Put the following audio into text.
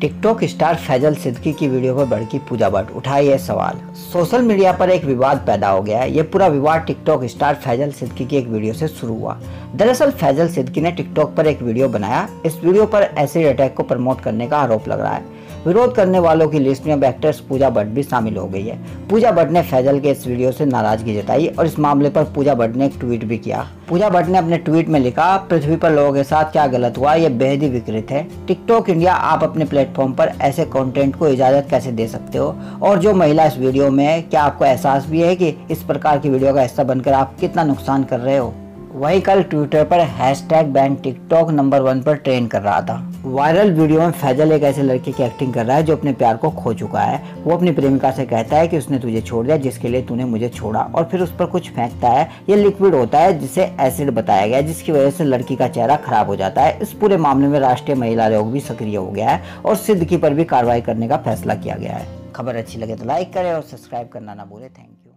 TikTok star Faizal Siddiqui की video पर भड़की पूजा भट्ट उठाए यह सवाल। सोशल मीडिया पर एक विवाद पैदा हो गया है। यह पूरा विवाद टिकटॉक स्टार फैजल सिद्दकी की एक वीडियो से शुरू हुआ। दरअसल फैजल सिद्दकी ने टिकटॉक पर एक वीडियो बनाया। इस वीडियो पर एसिड अटैक को प्रमोट करने का आरोप लग रहा है। विरोध करने वालों की लिस्ट में अब एक्ट्रेस पूजा भट्ट भी शामिल हो गई है। पूजा भट्ट ने फैजल के इस वीडियो से नाराज़गी जताई और इस मामले पर पूजा भट्ट ने एक ट्वीट भी किया। पूजा भट्ट ने अपने ट्वीट में लिखा, पृथ्वी पर लोगों के साथ क्या गलत हुआ यह बेहद ही विकृत है। टिकटॉक इंडिया, आप अपने प्लेटफॉर्म पर ऐसे कंटेंट को इजाज़त कैसे दे सकते हो? और जो महिला इस वीडियो में है, क्या आपको एहसास भी है कि इस प्रकार की वीडियो का हिस्सा बनकर आप कितना नुकसान कर रहे हो? वही कल ट्विटर पर hashtag ban TikTok number one पर ट्रेंड कर रहा था। वायरल वीडियो में फैजल एक ऐसे लड़के की एक्टिंग कर रहा है जो अपने प्यार को खो चुका है। वो अपनी प्रेमिका से कहता है कि उसने तुझे छोड़ दिया, जिसके लिए तूने मुझे छोड़ा और फिर उस पर कुछ फेंकता है। ये लिक्विड होता है, जिसे एसिड बताया गया जिसकी वजह से लड़की का चेहरा खराब हो जाता है। इस पूरे मामले में राष्ट्रीय महिला आयोग भी सक्रिय हो गया है और सिद्दकी पर भी कार्रवाई करने का फैसला किया गया है। खबर अच्छी लगे तो लाइक करें और सब्सक्राइब करना ना भूले। Thank you